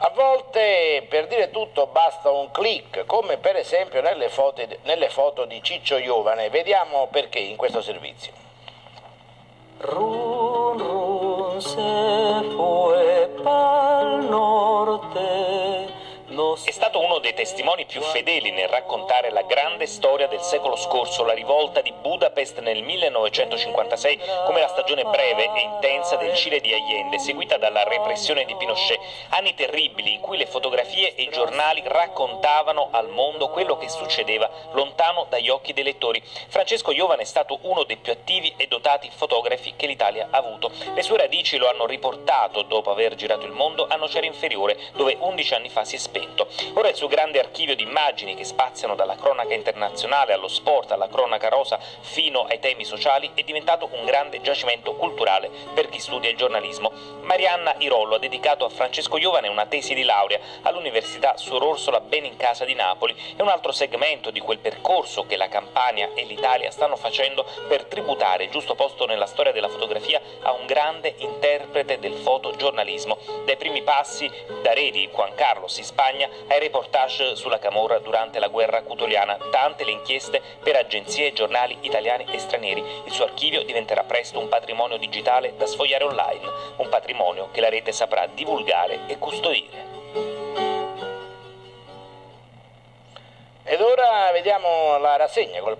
A volte per dire tutto basta un clic, come per esempio nelle foto, nelle foto di Ciccio Giovane. Vediamo perché in questo servizio. Run, run, se fue pal norte. È stato uno dei testimoni più fedeli nel raccontare la grande storia del secolo scorso, la rivolta di Budapest nel 1956, come la stagione breve e intensa del Cile di Allende, seguita dalla repressione di Pinochet. Anni terribili in cui le fotografie e i giornali raccontavano al mondo quello che succedeva lontano dagli occhi dei lettori. Francesco Giovane è stato uno dei più attivi e dotati fotografi che l'Italia ha avuto. Le sue radici lo hanno riportato, dopo aver girato il mondo, a Nocera Inferiore, dove 11 anni fa si è spento. Ora il suo grande archivio di immagini che spaziano dalla cronaca internazionale allo sport, alla cronaca rosa fino ai temi sociali è diventato un grande giacimento culturale per chi studia il giornalismo. Marianna Irollo ha dedicato a Francesco Giovane una tesi di laurea all'Università Suor Orsola Benincasa di Napoli e un altro segmento di quel percorso che la Campania e l'Italia stanno facendo per tributare il giusto posto nella storia a un grande interprete del fotogiornalismo. Dai primi passi da re di Juan Carlos in Spagna ai reportage sulla Camorra durante la guerra cutoliana, tante le inchieste per agenzie e giornali italiani e stranieri. Il suo archivio diventerà presto un patrimonio digitale da sfogliare online, un patrimonio che la rete saprà divulgare e custodire. Ed ora vediamo la rassegna col